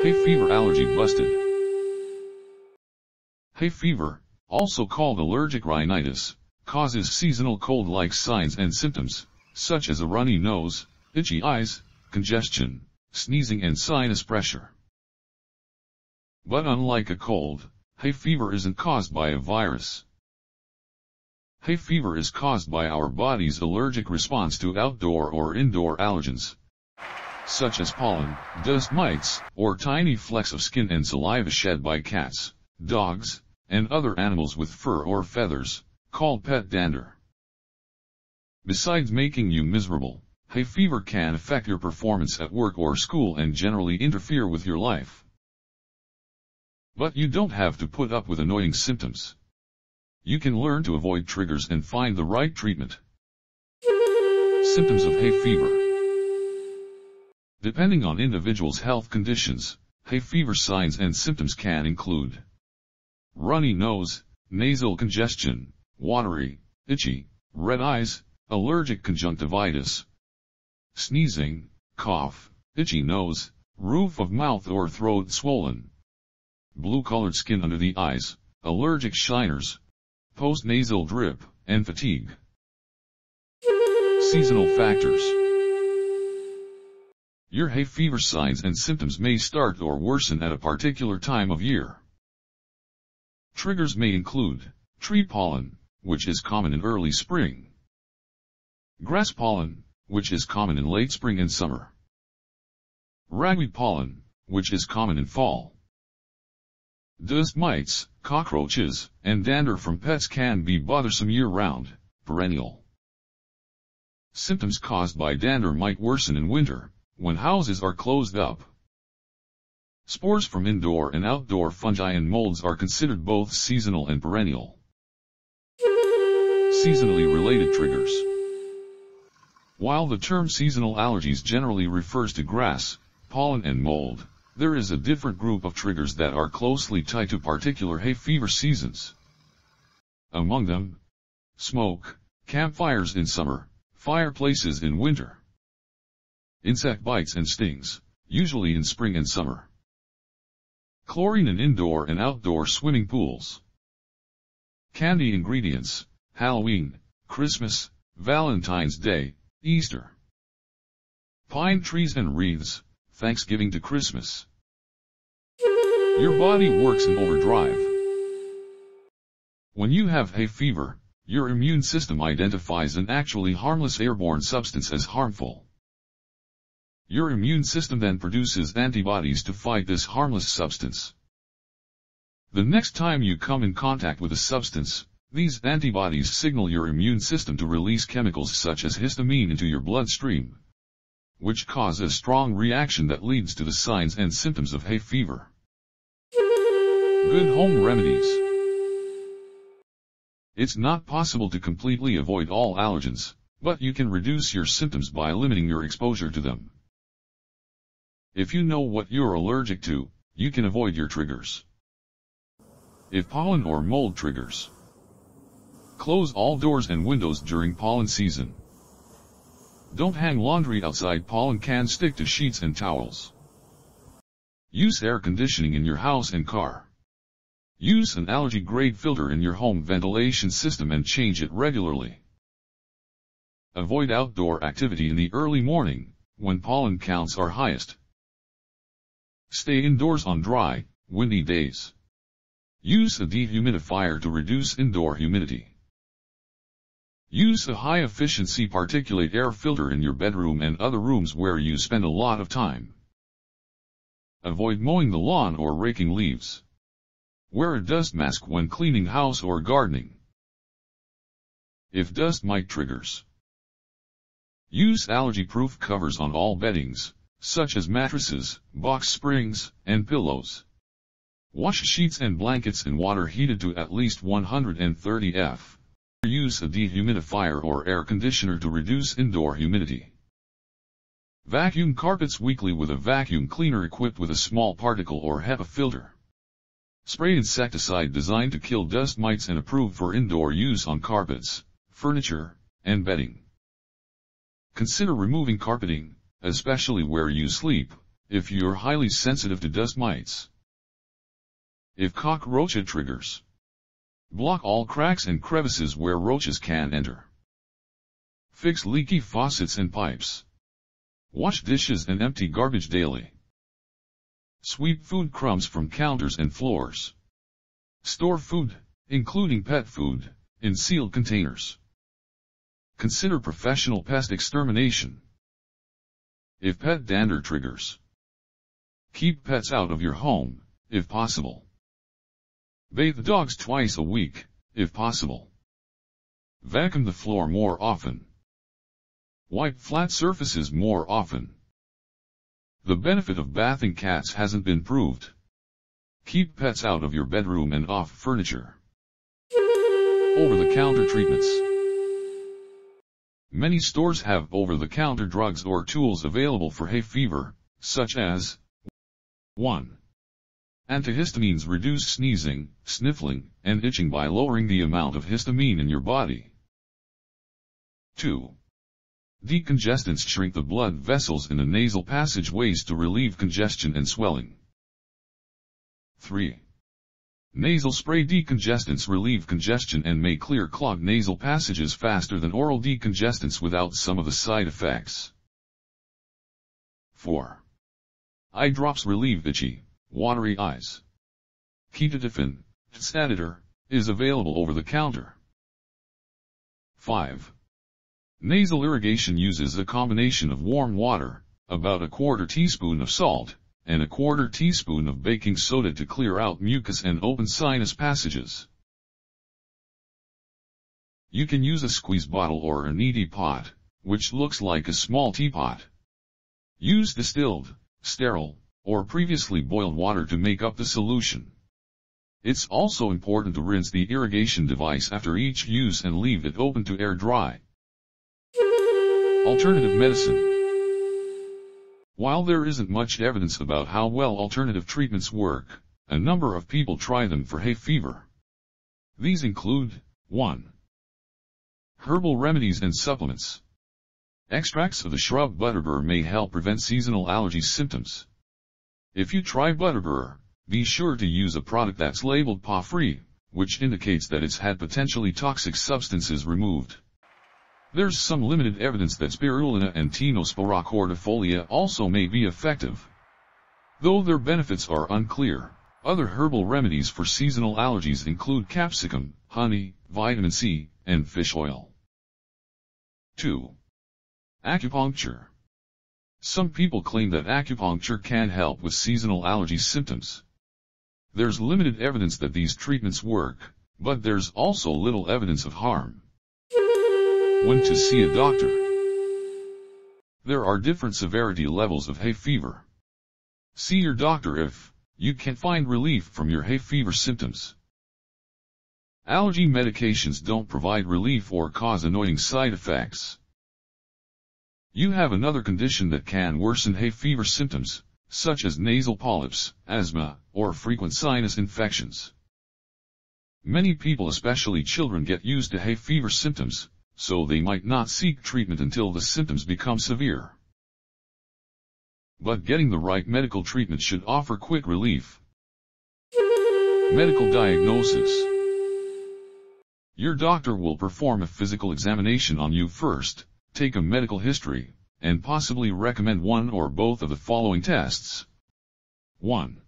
Hay fever allergy busted. Hay fever, also called allergic rhinitis, causes seasonal cold-like signs and symptoms, such as a runny nose, itchy eyes, congestion, sneezing and sinus pressure. But unlike a cold, hay fever isn't caused by a virus. Hay fever is caused by our body's allergic response to outdoor or indoor allergens, such as pollen, dust mites, or tiny flecks of skin and saliva shed by cats, dogs, and other animals with fur or feathers, called pet dander. Besides making you miserable, hay fever can affect your performance at work or school and generally interfere with your life. But you don't have to put up with annoying symptoms. You can learn to avoid triggers and find the right treatment. Symptoms of hay fever. Depending on individuals' health conditions, hay fever signs and symptoms can include runny nose, nasal congestion, watery, itchy, red eyes, allergic conjunctivitis, sneezing, cough, itchy nose, roof of mouth or throat swollen, blue-colored skin under the eyes, allergic shiners, post-nasal drip, and fatigue. Seasonal factors. Your hay fever signs and symptoms may start or worsen at a particular time of year. Triggers may include tree pollen, which is common in early spring, grass pollen, which is common in late spring and summer, ragweed pollen, which is common in fall. Dust mites, cockroaches, and dander from pets can be bothersome year-round, perennial. Symptoms caused by dander might worsen in winter, when houses are closed up. Spores from indoor and outdoor fungi and molds are considered both seasonal and perennial. Seasonally related triggers. While the term seasonal allergies generally refers to grass, pollen and mold, there is a different group of triggers that are closely tied to particular hay fever seasons. Among them, smoke, campfires in summer, fireplaces in winter, insect bites and stings, usually in spring and summer, chlorine in indoor and outdoor swimming pools, candy ingredients, Halloween, Christmas, Valentine's Day, Easter, pine trees and wreaths, Thanksgiving to Christmas. Your body works in overdrive. When you have hay fever, your immune system identifies an actually harmless airborne substance as harmful. Your immune system then produces antibodies to fight this harmless substance. The next time you come in contact with a substance, these antibodies signal your immune system to release chemicals such as histamine into your bloodstream which cause a strong reaction that leads to the signs and symptoms of hay fever. Good home remedies. It's not possible to completely avoid all allergens, but you can reduce your symptoms by limiting your exposure to them. If you know what you're allergic to, you can avoid your triggers. If pollen or mold triggers, close all doors and windows during pollen season. Don't hang laundry outside pollen can stick to sheets and towels. Use air conditioning in your house and car. Use an allergy grade filter in your home ventilation system and change it regularly. Avoid outdoor activity in the early morning, when pollen counts are highest. Stay indoors on dry, windy days. Use a dehumidifier to reduce indoor humidity. Use a high-efficiency particulate air filter in your bedroom and other rooms where you spend a lot of time. Avoid mowing the lawn or raking leaves. Wear a dust mask when cleaning house or gardening. If dust mite triggers. Use allergy-proof covers on all beddings, such as mattresses, box springs, and pillows. Wash sheets and blankets in water heated to at least 130 F. Use a dehumidifier or air conditioner to reduce indoor humidity. Vacuum carpets weekly with a vacuum cleaner equipped with a small particle or HEPA filter. Spray insecticide designed to kill dust mites and approved for indoor use on carpets, furniture, and bedding. Consider removing carpeting, especially where you sleep, if you're highly sensitive to dust mites. If cockroach triggers. Block all cracks and crevices where roaches can enter. Fix leaky faucets and pipes. Wash dishes and empty garbage daily. Sweep food crumbs from counters and floors. Store food, including pet food, in sealed containers. Consider professional pest extermination. If pet dander triggers. Keep pets out of your home, if possible. Bathe dogs twice a week, if possible. Vacuum the floor more often. Wipe flat surfaces more often. The benefit of bathing cats hasn't been proved. Keep pets out of your bedroom and off furniture. Over-the-counter treatments. Many stores have over-the-counter drugs or tools available for hay fever, such as 1. Antihistamines reduce sneezing, sniffling, and itching by lowering the amount of histamine in your body. 2. Decongestants shrink the blood vessels in the nasal passageways to relieve congestion and swelling. 3. Nasal spray decongestants relieve congestion and may clear clogged nasal passages faster than oral decongestants without some of the side effects. 4. Eye drops relieve itchy, watery eyes. Ketotifen, Zaditor, is available over the counter. 5. Nasal irrigation uses a combination of warm water, about a quarter teaspoon of salt, and a quarter teaspoon of baking soda to clear out mucus and open sinus passages. You can use a squeeze bottle or a neti pot, which looks like a small teapot. Use distilled, sterile, or previously boiled water to make up the solution. It's also important to rinse the irrigation device after each use and leave it open to air dry. Alternative medicine. While there isn't much evidence about how well alternative treatments work, a number of people try them for hay fever. These include 1. Herbal remedies and supplements. Extracts of the shrub butterbur may help prevent seasonal allergy symptoms. If you try butterbur, be sure to use a product that's labeled PA-free, which indicates that it's had potentially toxic substances removed. There's some limited evidence that spirulina and Tinospora cordifolia also may be effective. Though their benefits are unclear, other herbal remedies for seasonal allergies include capsicum, honey, vitamin C, and fish oil. 2. Acupuncture. Some people claim that acupuncture can help with seasonal allergy symptoms. There's limited evidence that these treatments work, but there's also little evidence of harm. When to see a doctor. There are different severity levels of hay fever. See your doctor if you can find relief from your hay fever symptoms. Allergy medications don't provide relief or cause annoying side effects. You have another condition that can worsen hay fever symptoms, such as nasal polyps, asthma, or frequent sinus infections. Many people especially children get used to hay fever symptoms, so they might not seek treatment until the symptoms become severe. But getting the right medical treatment should offer quick relief. Medical diagnosis. Your doctor will perform a physical examination on you first, take a medical history, and possibly recommend one or both of the following tests. 1.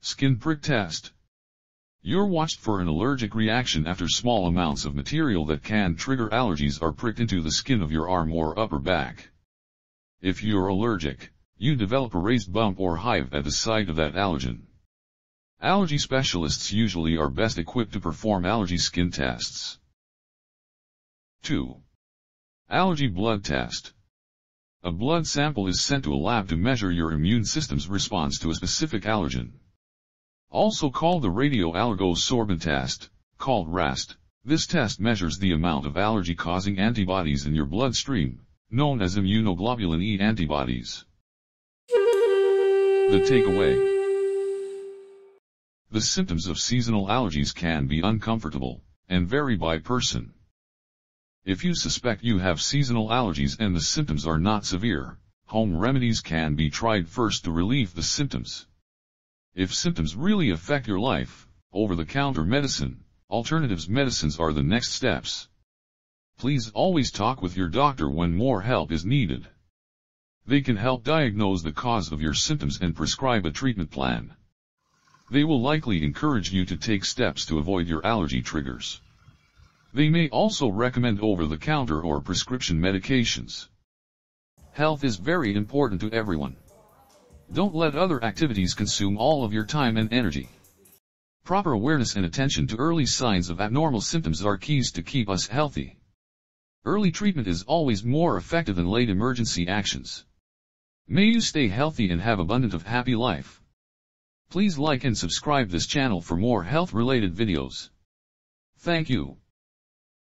Skin prick test. You're watched for an allergic reaction after small amounts of material that can trigger allergies are pricked into the skin of your arm or upper back. If you're allergic, you develop a raised bump or hive at the site of that allergen. Allergy specialists usually are best equipped to perform allergy skin tests. 2. Allergy blood test. A blood sample is sent to a lab to measure your immune system's response to a specific allergen. Also called the radioallergosorbent test, called RAST, this test measures the amount of allergy-causing antibodies in your bloodstream, known as immunoglobulin E antibodies. The takeaway. The symptoms of seasonal allergies can be uncomfortable, and vary by person. If you suspect you have seasonal allergies and the symptoms are not severe, home remedies can be tried first to relieve the symptoms. If symptoms really affect your life, over-the-counter medicine, alternatives medicines are the next steps. Please always talk with your doctor when more help is needed. They can help diagnose the cause of your symptoms and prescribe a treatment plan. They will likely encourage you to take steps to avoid your allergy triggers. They may also recommend over-the-counter or prescription medications. Health is very important to everyone. Don't let other activities consume all of your time and energy. Proper awareness and attention to early signs of abnormal symptoms are keys to keep us healthy. Early treatment is always more effective than late emergency actions. May you stay healthy and have abundant of happy life. Please like and subscribe this channel for more health related videos. Thank you.